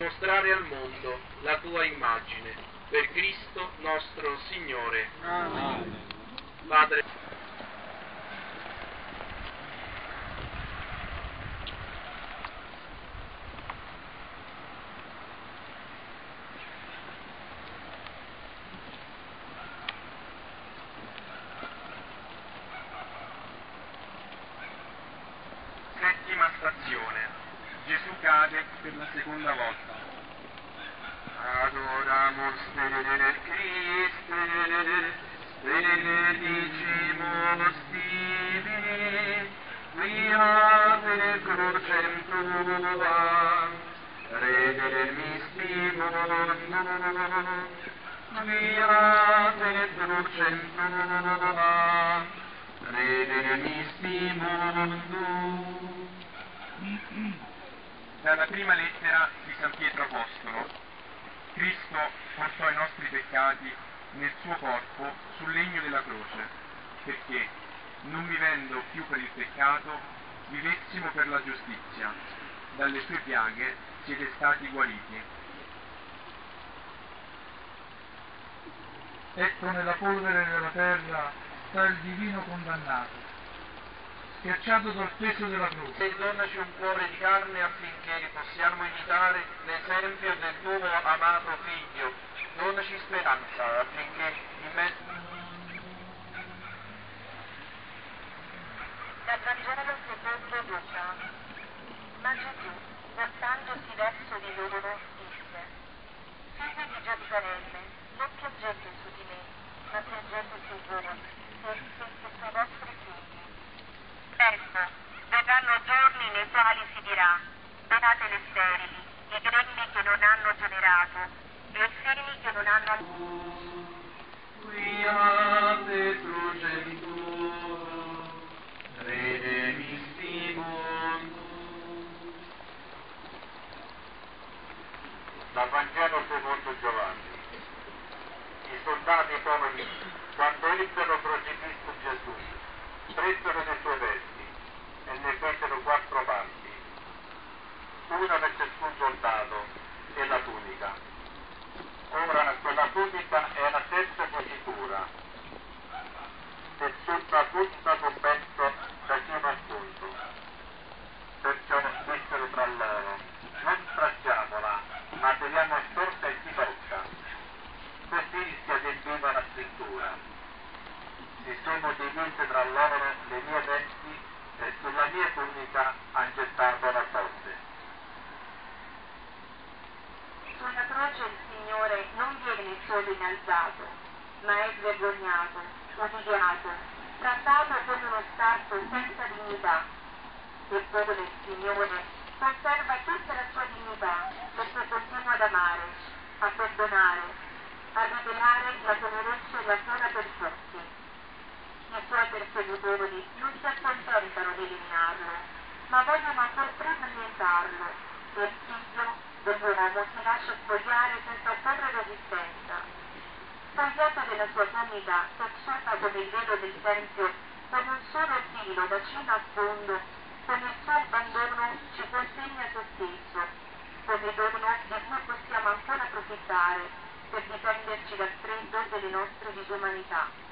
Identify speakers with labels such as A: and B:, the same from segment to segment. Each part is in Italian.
A: mostrare al mondo la tua immagine. Per Cristo nostro Signore.
B: Amen.
A: Padre. Settima stazione. Gesù cade per la seconda volta. Adoramus te Christe, benedicimus tibi, via per crucem tua, redemistimus, via per crucem tua, redemistimus. Dalla prima lettera di San Pietro Apostolo. Cristo portò i nostri peccati nel suo corpo sul legno della croce, perché, non vivendo più per il peccato, vivessimo per la giustizia. Dalle sue piaghe siete stati guariti.
B: Ecco nella polvere della terra sta il divino condannato, schiacciato dal peso della croce.
A: E donaci un cuore di carne affinché possiamo imitare l'esempio del tuo amato figlio. Donaci speranza affinché in mezzo
C: Dal Vangelo secondo Luca. Ma Gesù, voltandosi verso di loro, disse, Figli di Gerusalemme, non piangete su di me, ma piangete su voi, perché sono vostri figli. Ecco, verranno giorni nei quali si dirà, benate le sterili, i gregni che non hanno generato, e i figli che non hanno.
D: Dal Vangelo secondo Giovanni. I soldati poi, quando ebbero crocifisso Gesù, presero le sue vesti e ne fecero quattro parti, una per ciascun soldato e la tunica. Ora quella tunica è la terza cositura, tessuta tutta con pezzo da cima a fondo. Perciò dissero tra loro, non stracciamola, ma teniamo storta e si tocca. Così si adempiva la scrittura. Si sono divise tra loro le mie vesti e sulla mia tunica han gettato la sorte.
C: Sulla croce il Signore non viene solo innalzato, ma è svergognato, umiliato, trattato come uno scarto senza dignità. Eppure il Signore conserva tutta la sua dignità perché continua ad amare, a perdonare, a rivelare la tenerezza e la cura per tutti. I suoi persecutori non si accontentano di eliminarlo, ma vogliono ancora prima annientarlo, e il figlio dell'uomo si lascia spogliare senza opporre resistenza. Spogliato della sua dignità, tessuta come il velo del Tempio, con un solo filo da cima a fondo, con il suo abbandono ci consegna se stesso, come dono di cui possiamo ancora approfittare per difenderci dal freddo delle nostre disumanità.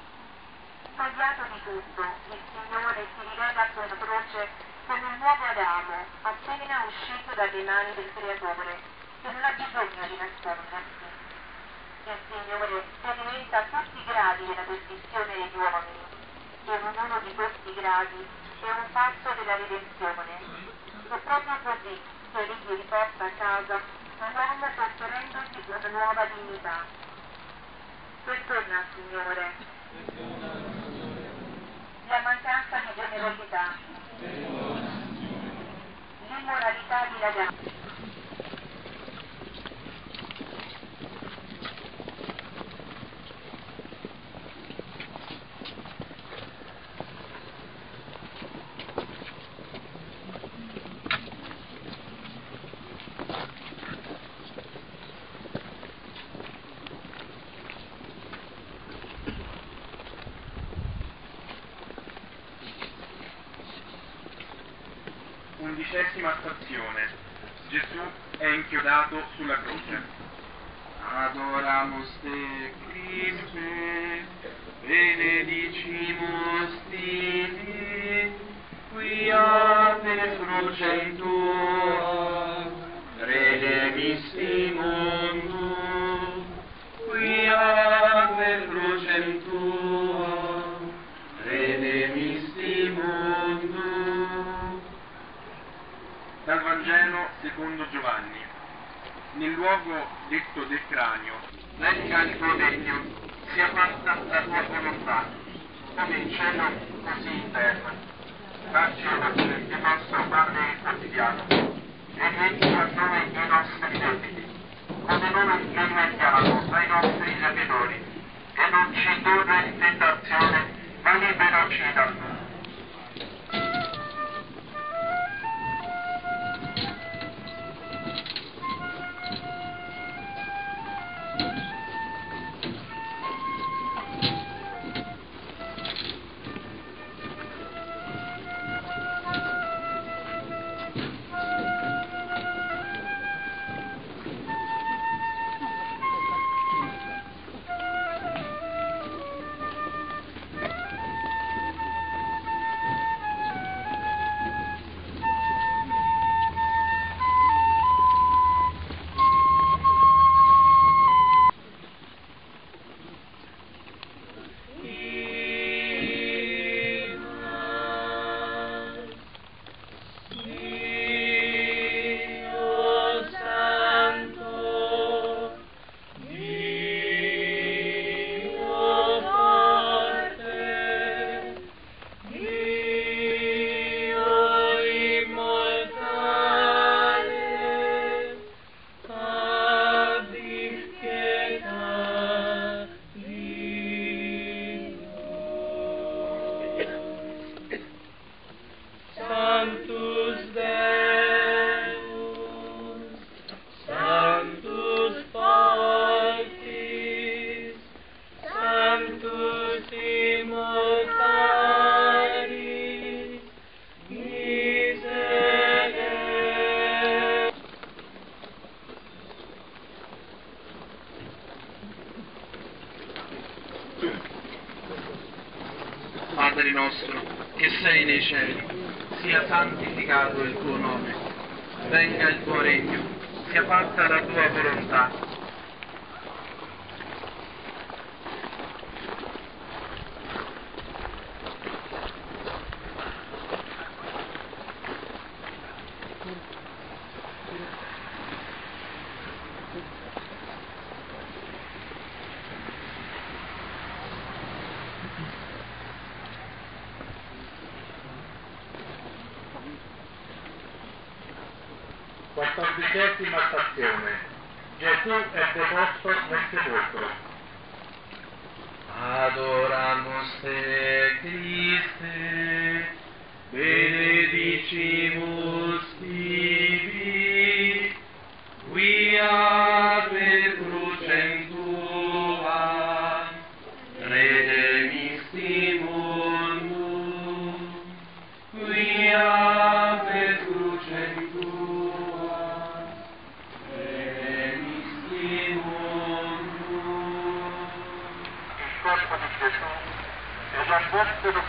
C: Spogliato di tutto, il Signore si rivela sulla croce come un nuovo Adamo, appena uscito dalle mani del Creatore, che non ha bisogno di nascondersi. Il Signore sperimenta tutti i gradi della perdizione degli uomini, e ognuno di questi gradi è un passo della redenzione. È proprio così che egli riporta a casa un uomo conferendosi una nuova dignità. Perdona, Signore, la mancanza di generosità, l'immoralità dilagante.
A: Undicesima stazione. Gesù è inchiodato sulla croce.
E: Adoramos te, Christe, benedicimus tibi, quia per crucem tua, redemisti mundo, quia per crucem tua,
A: Dal Vangelo secondo Giovanni. Nel luogo detto del cranio,
D: venga il tuo regno, sia fatta la tua volontà, come in cielo così in terra. Dacci oggi il nostro pane quotidiano e metti a noi i nostri debiti, come noi rimettiamo ai nostri debitori, e non ci indurre in tentazione, ma liberaci dal male.
B: Nostro, che sei nei cieli, sia santificato il tuo nome, venga il tuo regno, sia fatta la tua volontà,
D: Quattordicesima stazione. Gesù è deposto nel sepolcro.
E: Adoramus te, Christe,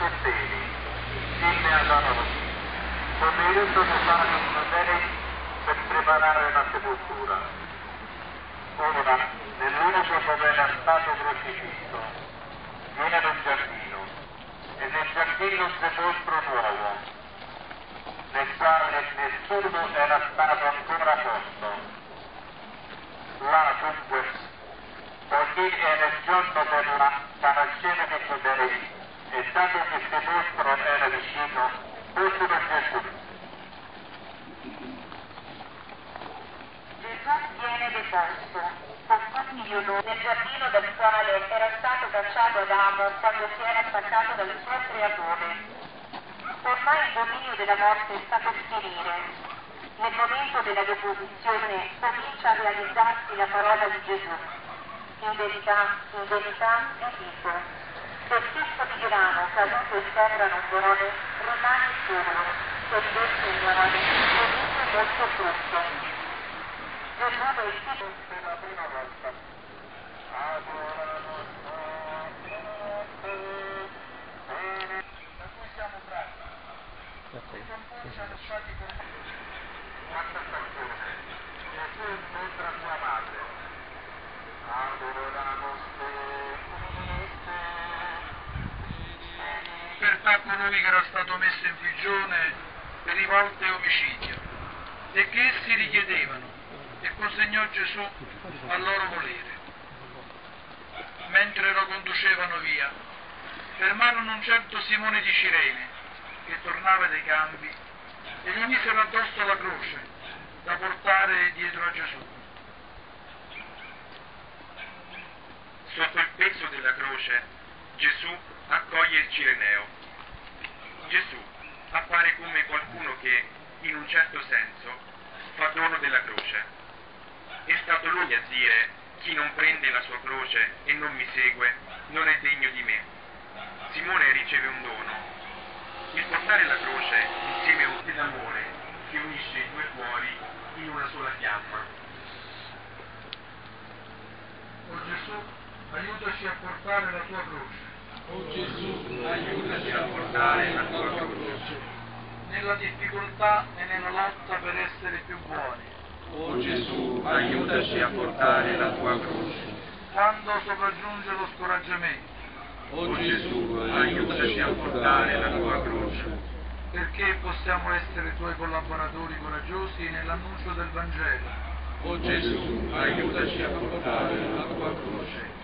D: porteri, dille alla notte, come rendono fare un fratelli per preparare la sepoltura. Ora, nell'unico dove era stato crocifisso, viene nel giardino, e nel giardino un sepolcro nuovo, nel quale nessuno era stato ancora posto. Là dunque poiché era il giorno per la panazione dei fedeli e dato che il sepolcro era vicino, posero Gesù.
C: Gesù viene deposto, con onori, nel giardino dal quale era stato cacciato Adamo quando si era staccato dal suo creatore. Ormai il dominio della morte sta per finire. Nel momento della deposizione comincia a realizzarsi la parola di Gesù. In verità, in verità vi dico, di grano caduto muore, rimane solo, se invece muore, produce molto frutto. È il figlio
D: per la prima volta. Adorano. Da cui siamo tratti. Con cui siamo stati condotti. Quanta stagione. Gesù incontra sua madre. Adorano
B: colui che era stato messo in prigione per rivolte e omicidio e che essi richiedevano e consegnò Gesù al loro volere. Mentre lo conducevano via, fermarono un certo Simone di Cirene che tornava dai campi e gli misero addosso la croce da portare dietro a Gesù.
A: Sotto il peso della croce Gesù accoglie il Cireneo. Gesù appare come qualcuno che, in un certo senso, fa dono della croce. È stato lui a dire chi non prende la sua croce e non mi segue non è degno di me. Simone riceve un dono. Il portare la croce insieme a un dell'amore che unisce i due cuori in una sola fiamma.
B: O Gesù, aiutaci a portare la tua croce.
E: O Gesù, aiutaci a portare la tua croce.
B: Nella difficoltà e nella lotta per essere più buoni.
E: O Gesù, aiutaci a portare la tua croce.
B: Quando sopraggiunge lo scoraggiamento,
E: O Gesù, aiutaci a portare la tua croce.
B: perché possiamo essere tuoi collaboratori coraggiosi nell'annuncio del Vangelo.
E: O Gesù, aiutaci a portare la tua croce.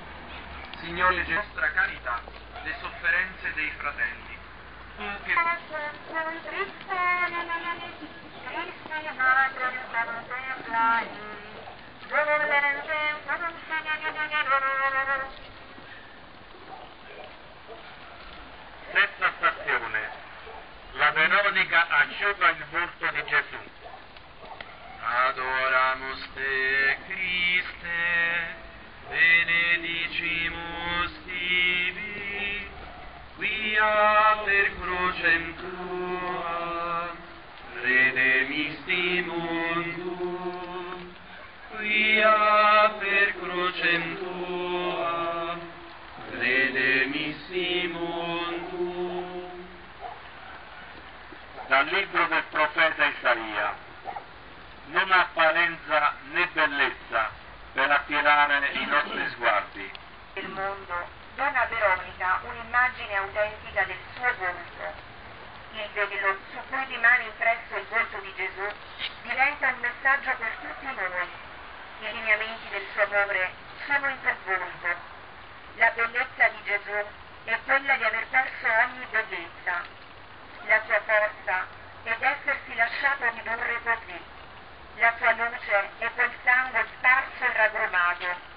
A: Signore Gesù, nostra carità, le sofferenze dei fratelli. Che Sesta stazione. La Veronica asciuga il volto di Gesù.
B: Adoramus te, Christe, benedicimus tibi, quia per crucem tua, redemisti mundum, quia per crucem tua, redemisti mundum.
D: Dal libro del profeta Isaia. Non apparenza né bellezza per attirare i nostri sguardi.
C: del mondo dona a Veronica un'immagine autentica del suo volto. Il velo su cui rimane impresso il volto di Gesù diventa un messaggio per tutti noi. I lineamenti del suo amore sono in quel volto. La bellezza di Gesù è quella di aver perso ogni bellezza. La sua forza è d'essersi lasciato ridurre così. La sua luce è quel sangue sparso e ragrumato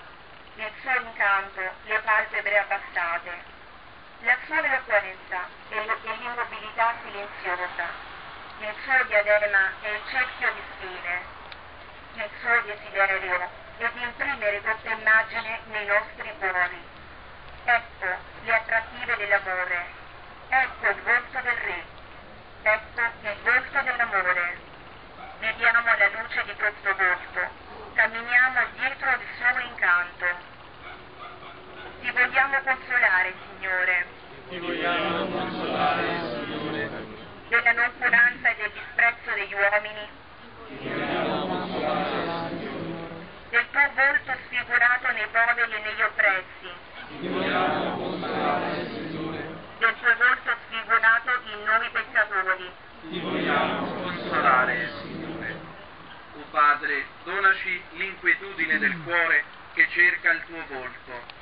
C: il suo incanto, le palpebre abbassate, la sua eloquenza e e l'immobilità silenziosa, il suo diadema è il cerchio di spine, il suo desiderio è di imprimere questa immagine nei nostri cuori. Ecco le attrattive dell'amore, ecco il volto del Re, ecco il volto dell'amore. Vediamo la luce di questo volto, camminiamo dietro il suo incanto. Ti vogliamo consolare, Signore,
E: Ti vogliamo consolare, Signore.
C: della noncuranza e del disprezzo degli uomini,
E: Ti vogliamo consolare, Signore.
C: del tuo volto sfigurato nei poveri e negli oppressi,
E: Ti vogliamo consolare, Signore.
C: del tuo volto sfigurato in noi peccatori.
E: Ti vogliamo
B: consolare, Signore. Padre, donaci l'inquietudine del cuore che cerca il tuo volto